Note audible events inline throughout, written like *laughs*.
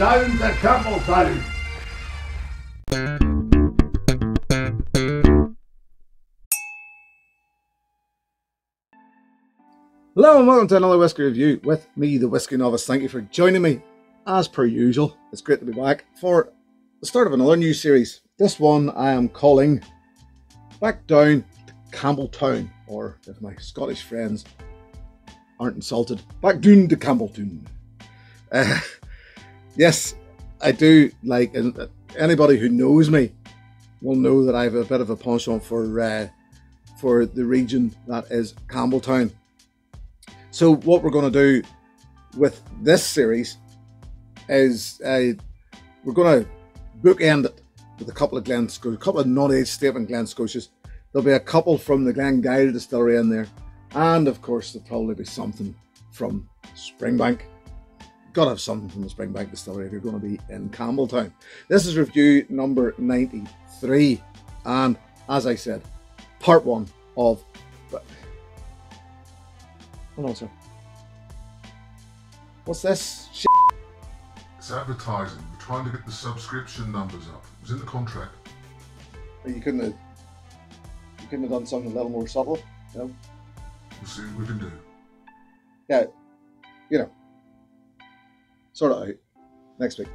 down to Campbeltown. Hello and welcome to another Whiskey Review with me, the Whiskey Novice. Thank you for joining me as per usual. It's great to be back for the start of another new series. This one I am calling Back Down to Campbeltown, or if my Scottish friends aren't insulted, Back Down to Campbeltown. Uh, yes, I do like, and anybody who knows me will know that I have a bit of a penchant for uh, for the region that is Campbeltown. So what we're going to do with this series is uh, we're going to bookend it with a couple of Glen Scotia, a couple of non-age statement Glen Scotias. There'll be a couple from the Glengyle distillery in there, and of course there'll probably be something from Springbank. Got to have something from the Springbank distillery if you're going to be in Campbeltown. This is review number 93, and as I said, part one of Hold on, sir. What's this? Shit. It's advertising. We're trying to get the subscription numbers up. It was in the contract. You couldn't have. You couldn't have done something a little more subtle, you know? We'll see what we can do. Yeah, you know. Sort it out next week.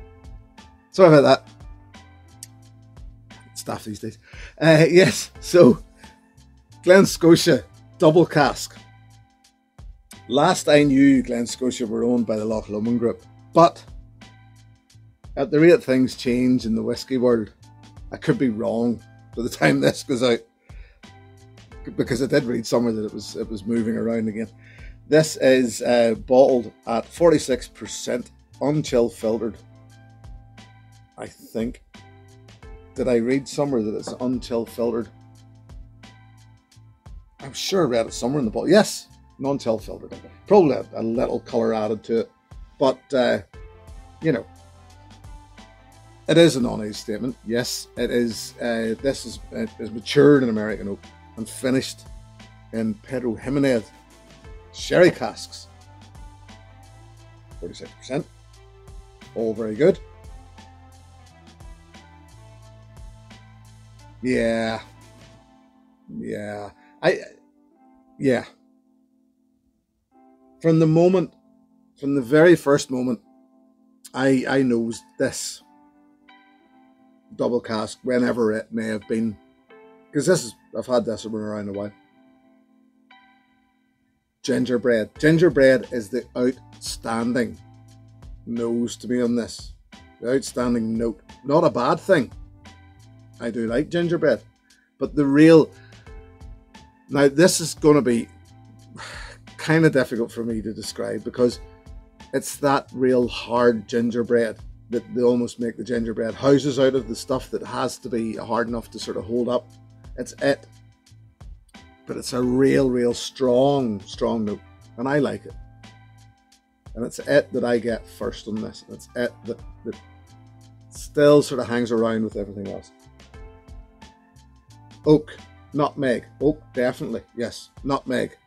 Sorry about that. Staff these days. Uh, yes, so Glen Scotia double cask. Last I knew, Glen Scotia were owned by the Loch Lomond Group, but at the rate things change in the whisky world, I could be wrong by the time *laughs* this goes out, because I did read somewhere that it was it was moving around again. This is uh, bottled at 46% unchill filtered. I think. Did I read somewhere that it's unchill filtered? I'm sure I read it somewhere in the bottle. Yes, non-chill filtered. Probably a, a, little color added to it, but uh, you know, it is a non-age statement. Yes, it is. Uh, this is it is matured in American oak and finished in Pedro Ximenez sherry casks. Forty-six percent. All very good. Yeah. Yeah. I. Yeah from the moment, from the very first moment, I I knows this double cask whenever it may have been, because this is I've had this around a while. Gingerbread. Gingerbread is the outstanding nose to me on this. Outstanding note. Not a bad thing. I do like gingerbread. But the real. Now, this is going to be kind of difficult for me to describe because it's that real hard gingerbread that they almost make the gingerbread houses out of the stuff that has to be hard enough to sort of hold up. It's it. But it's a real, real strong, strong note. And I like it. And it's it that I get first on this. It's it that, that still sort of hangs around with everything else. Oak, nutmeg. Oak, definitely. Yes, nutmeg.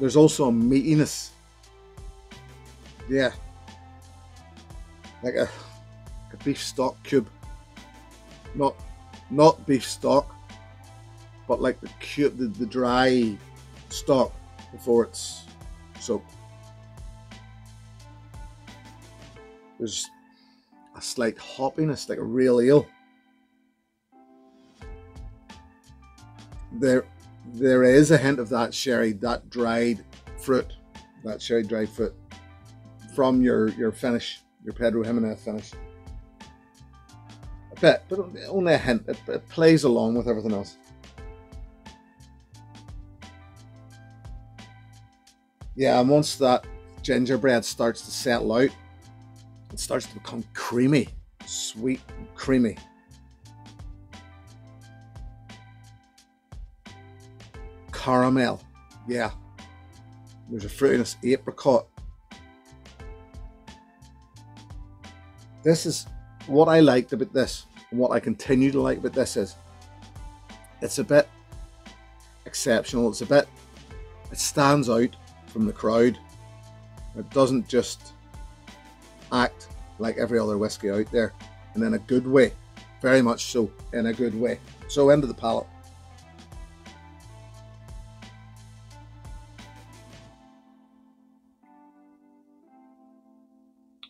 There's also a meatiness. Yeah. Like a, a beef stock cube. Not not beef stock, but like the cube the, the dry stock before it's soaked. There's a slight hoppiness, like a real ale. There there is a hint of that sherry, that dried fruit, that sherry dried fruit from your your finish, your Pedro Ximenez finish. A bit, but only a hint. It, it plays along with everything else. Yeah, and once that gingerbread starts to settle out, it starts to become creamy, sweet, creamy. caramel. Yeah. There's a fruitiness apricot. This is what I liked about this, and what I continue to like about this is it's a bit exceptional. It's a bit, it stands out from the crowd. It doesn't just act like every other whiskey out there, and in a good way, very much so in a good way. So into the palate.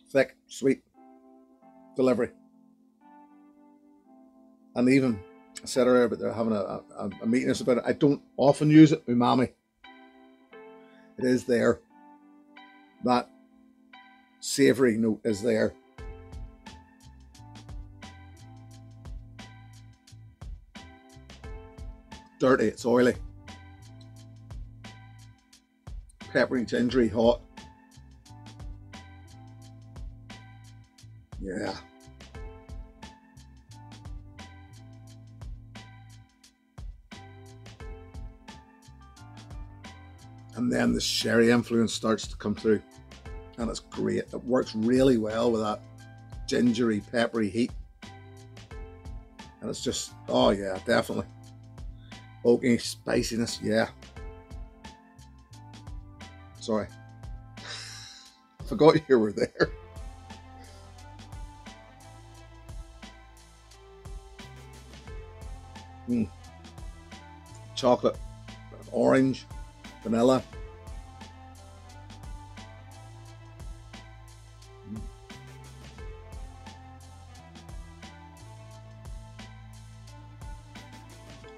Thick, sweet delivery. And even I said earlier, but they're having a, a, a about it. I don't often use it umami. It is there. That savoury note is there. Dirty, it's oily. Peppery, gingery, hot. Then the sherry influence starts to come through. And it's great. It works really well with that gingery, peppery heat. And it's just, oh yeah, definitely. Oaky spiciness, yeah. Sorry. I *laughs* forgot you were there. Mm. Chocolate, orange, vanilla.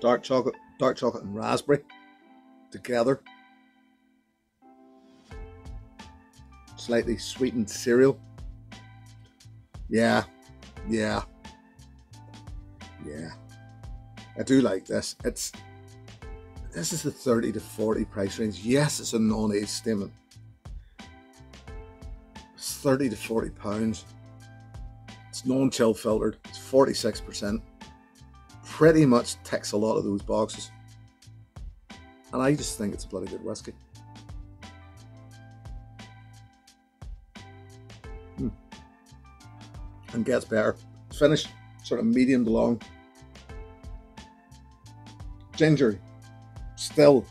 Dark chocolate, dark chocolate and raspberry together. Slightly sweetened cereal. Yeah, yeah, yeah. I do like this. It's this is the 30 to 40 price range. Yes, it's a non-age statement. It's 30 to 40 pounds. It's non-chill filtered. It's 46%. Pretty much ticks a lot of those boxes. And I just think it's a bloody good whiskey. Hmm. And gets better. Finish sort of medium to long. Ginger still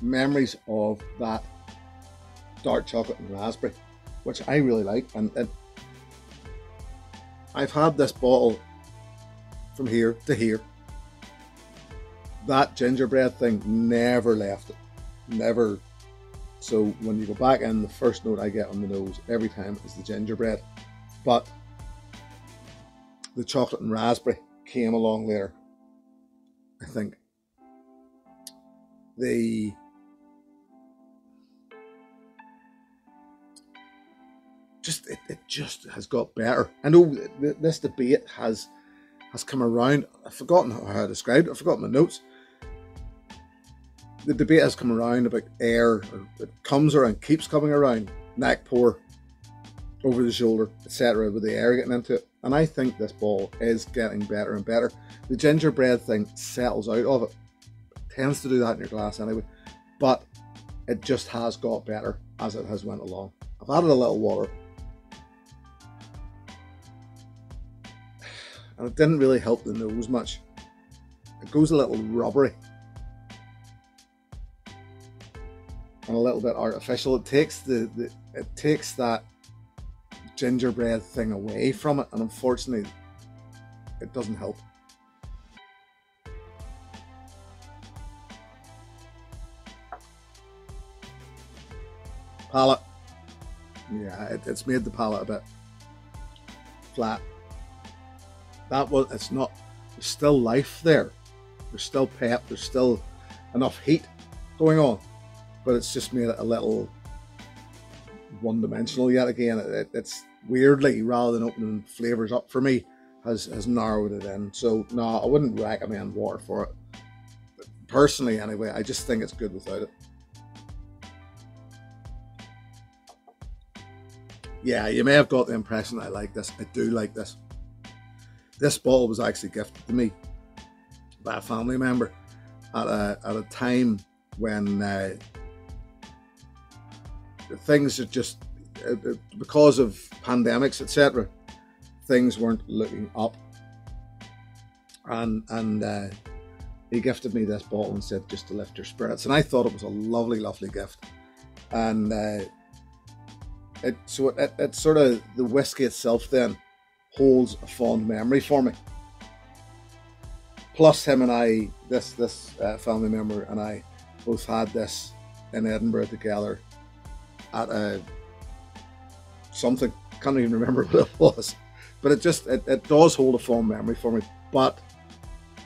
memories of that dark chocolate and raspberry, which I really like. And, and I've had this bottle from here to here. That gingerbread thing never left it. Never. So when you go back in, the first note I get on the nose every time is the gingerbread. But the chocolate and raspberry came along later. I think the just it, it just has got better. I know this debate has has come around. I've forgotten how I described it. I've forgotten my notes. The debate has come around about air. It comes around, keeps coming around. Neck pour, over the shoulder, etc. With the air getting into it, and I think this ball is getting better and better. The gingerbread thing settles out of it tends to do that in your glass anyway. But it just has got better as it has went along. I've added a little water. And it didn't really help the nose much. It goes a little rubbery. And a little bit artificial. It takes the, the it takes that gingerbread thing away from it, and unfortunately it doesn't help. palate. Yeah, it, it's made the palate a bit flat. That was, it's not, there's still life there. There's still pep, there's still enough heat going on, but it's just made it a little one dimensional yet again. It, it's weirdly, rather than opening flavors up for me, has, has narrowed it in. So, no, I wouldn't recommend water for it. Personally, anyway, I just think it's good without it. yeah, you may have got the impression I like this. I do like this. This bottle was actually gifted to me by a family member at a, at a time when uh, things are just, uh, uh because of pandemics, etc., things weren't looking up. And, and uh, he gifted me this bottle and said just to lift your spirits. And I thought it was a lovely, lovely gift. And uh, it so it, it, it sort of the whiskey itself then holds a fond memory for me. Plus, him and I, this this uh, family member and I, both had this in Edinburgh together at a something. Can't even remember *laughs* what it was, but it just it, it does hold a fond memory for me. But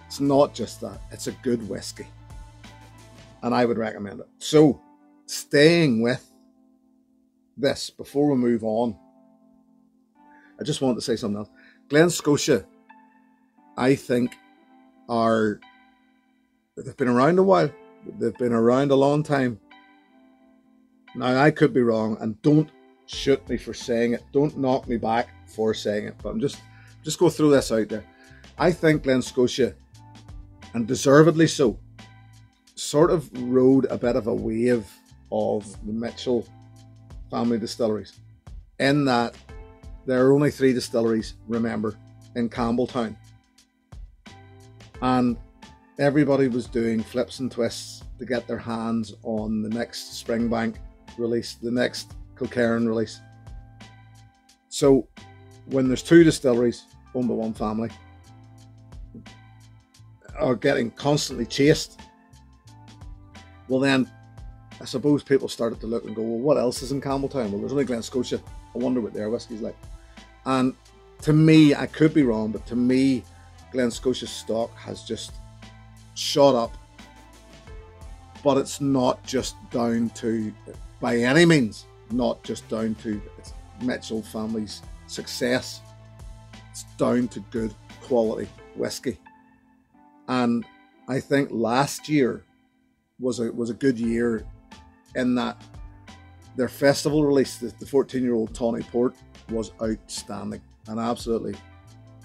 it's not just that; it's a good whiskey, and I would recommend it. So, staying with this before we move on, I just want to say something else. Glen Scotia, I think, are they've been around a while. They've been around a long time. Now I could be wrong, and don't shoot me for saying it. Don't knock me back for saying it. But I'm just just go through this out there. I think Glen Scotia, and deservedly so, sort of rode a bit of a wave of the Mitchell family distilleries, in that there are only three distilleries, remember, in Campbeltown. And everybody was doing flips and twists to get their hands on the next Springbank release, the next Kilkerran release. So when there's two distilleries owned by one family are getting constantly chased, well then I suppose people started to look and go, well, what else is in Campbeltown? Well, there's only Glen Scotia. I wonder what their whiskey's like. And to me, I could be wrong, but to me, Glen Scotia stock has just shot up. But it's not just down to, by any means, not just down to Mitchell family's success. It's down to good quality whiskey. And I think last year was a was a good year in that their festival release, the, the 14 year old Tawny Port, was outstanding and absolutely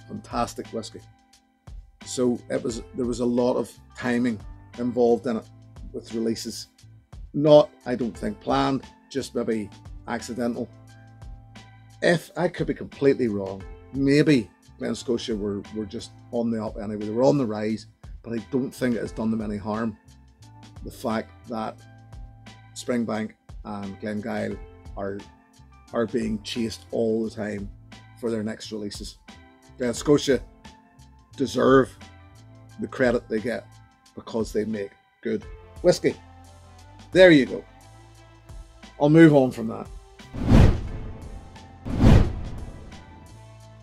fantastic whiskey. So it was there was a lot of timing involved in it with releases. Not, I don't think, planned, just maybe accidental. If I could be completely wrong, maybe Glen Scotia were, were just on the up anyway. They were on the rise, but I don't think it has done them any harm. The fact that Springbank Um, and Glengyle are are being chased all the time for their next releases. Glen Scotia deserve the credit they get because they make good whiskey. There you go. I'll move on from that.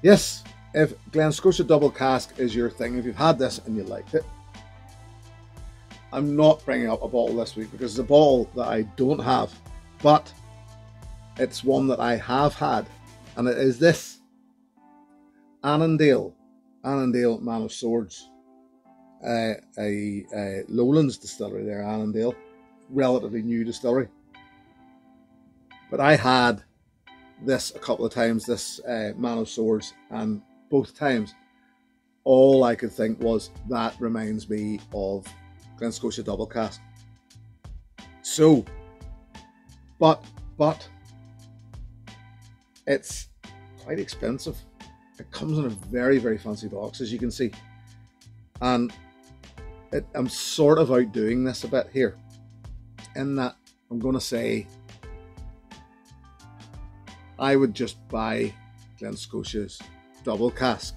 Yes, if Glen Scotia Double Cask is your thing, if you've had this and you liked it, I'm not bringing up a bottle this week because it's a bottle that I don't have, but it's one that I have had, and it is this Annandale, Annandale Man of Swords, uh, a, a Lowlands distillery there, Annandale, relatively new distillery. But I had this a couple of times, this uh, Man of Swords, and both times, all I could think was that reminds me of Glen Scotia Double Cask. So, but, but, it's quite expensive. It comes in a very, very fancy box, as you can see. And it, I'm sort of outdoing this a bit here, in that I'm going to say I would just buy Glen Scotia's double cask.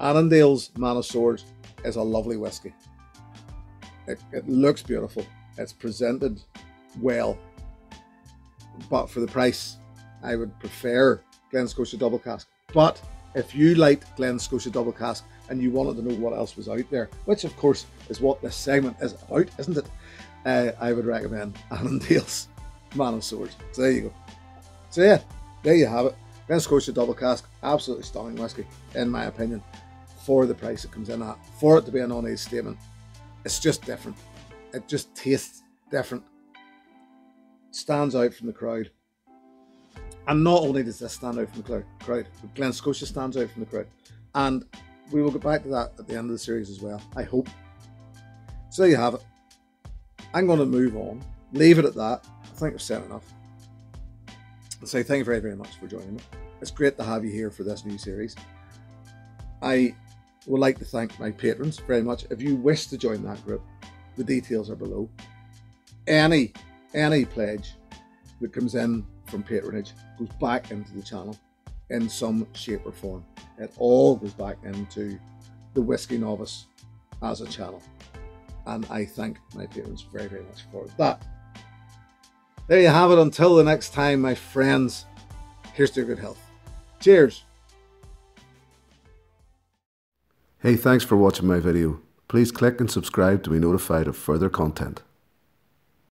Annandale's Man of Swords is a lovely whiskey. It, it looks beautiful. It's presented well. But for the price, I would prefer Glen Scotia Double Cask. But if you liked Glen Scotia Double Cask and you wanted to know what else was out there, which of course is what this segment is about, *laughs* isn't it? Uh, I would recommend *laughs* Annandale's Man of Swords. So there you go. So yeah, there you have it. Glen Scotia Double Cask, absolutely stunning whiskey, in my opinion for the price it comes in at, for it to be an on statement. It's just different. It just tastes different. Stands out from the crowd. And not only does this stand out from the crowd, but Glen Scotia stands out from the crowd. And we will get back to that at the end of the series as well, I hope. So there you have it. I'm going to move on, leave it at that. I think I've said enough. I'll say thank you very, very much for joining me. It's great to have you here for this new series. I would like to thank my patrons very much. If you wish to join that group, the details are below. Any any pledge that comes in from patronage goes back into the channel in some shape or form. It all goes back into the Whiskey Novice as a channel. And I thank my patrons very, very much for that. There you have it. Until the next time, my friends, here's to good health. Cheers. Hey, thanks for watching my video. Please click and subscribe to be notified of further content.